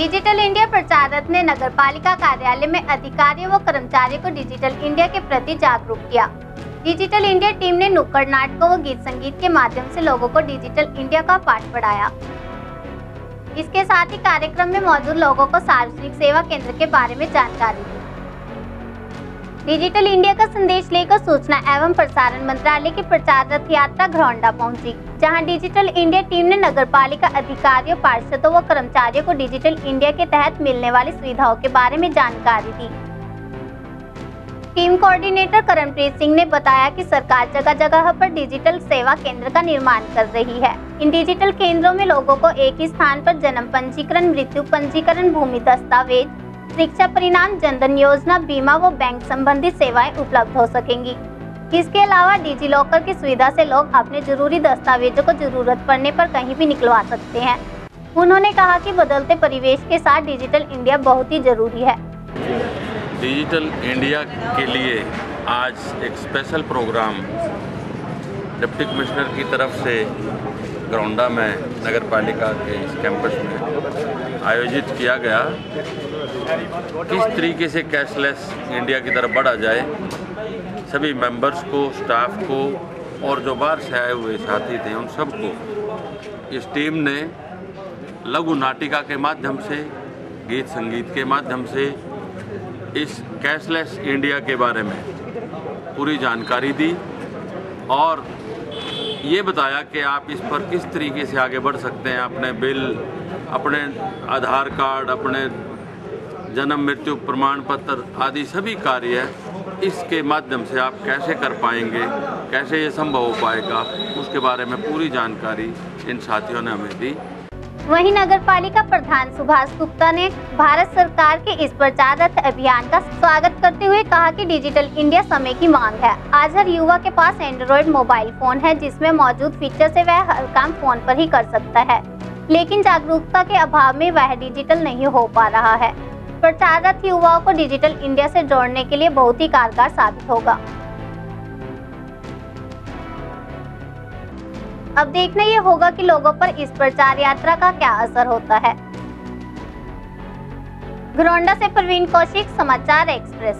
Digital India प्रचार ने नगर पालिका कार्यालय में अधिकारियों व कर्मचारियों को डिजिटल इंडिया के प्रति जागरूक किया। डिजिटल इंडिया टीम ने नुक्कड़ नाटकों व गीत संगीत के माध्यम से लोगों को डिजिटल इंडिया का पाठ पढ़ाया। इसके साथ ही कार्यक्रम में मौजूद लोगों को सार्वजनिक सेवा केंद्र के बारे में जानकारी दी। डिजिटल इंडिया का संदेश लेकर सूचना एवं प्रसारण मंत्रालय की प्रचार रथ यात्रा घरौंडा पहुँची, जहाँ डिजिटल इंडिया टीम ने नगर पालिका अधिकारियों पार्षदों व कर्मचारियों को डिजिटल इंडिया के तहत मिलने वाली सुविधाओं के बारे में जानकारी दी। टीम कोऑर्डिनेटर करणप्रीत सिंह ने बताया कि सरकार जगह जगह पर डिजिटल सेवा केंद्र का निर्माण कर रही है। इन डिजिटल केंद्रों में लोगों को एक ही स्थान पर जन्म पंजीकरण मृत्यु पंजीकरण भूमि दस्तावेज़ शिक्षा परिणाम, जनधन योजना, बीमा व बैंक संबंधित सेवाएँ उपलब्ध हो सकेंगी। इसके अलावा डिजी लॉकर की सुविधा से लोग अपने ज़रूरी दस्तावेजों को ज़रूरत पड़ने पर कहीं भी निकलवा सकते हैं। उन्होंने कहा कि बदलते परिवेश के साथ डिजिटल इंडिया बहुत ही ज़रूरी है। डिजिटल इंडिया के लिए आज एक स्पेशल प्रोग्राम डिप्टी कमिश्नर की तरफ़ से ग्राउंडा में नगर पालिका के इस कैंपस में आयोजित किया गया। किस तरीके से कैशलेस इंडिया की तरफ़ बढ़ा जाए, सभी मेंबर्स को, स्टाफ को और जो बाहर से आए हुए साथी थे, उन सबको इस टीम ने लघु नाटिका के माध्यम से, गीत संगीत के माध्यम से इस कैशलेस इंडिया के बारे में पूरी जानकारी दी और ये बताया कि आप इस पर किस तरीके से आगे बढ़ सकते हैं, अपने बिल, अपने आधार कार्ड, अपने जन्म, मृत्यु प्रमाण पत्र आदि सभी कार्य इसके माध्यम से आप कैसे कर पाएँगे, कैसे ये संभव हो पाएगा, उसके बारे में पूरी जानकारी इन साथियों ने हमें दी। वहीं नगर पालिका प्रधान सुभाष गुप्ता ने भारत सरकार के इस प्रचार रथ अभियान का स्वागत करते हुए कहा कि डिजिटल इंडिया समय की मांग है। आज हर युवा के पास एंड्रॉइड मोबाइल फ़ोन है, जिसमें मौजूद फीचर से वह हर काम फ़ोन पर ही कर सकता है। लेकिन जागरूकता के अभाव में वह डिजिटल नहीं हो पा रहा है। प्रचार रथ युवाओं को डिजिटल इंडिया से जोड़ने के लिए बहुत ही कारगर साबित होगा। अब देखना ये होगा कि लोगों पर इस प्रचार यात्रा का क्या असर होता है। घरोंडा से प्रवीण कौशिक, समाचार एक्सप्रेस।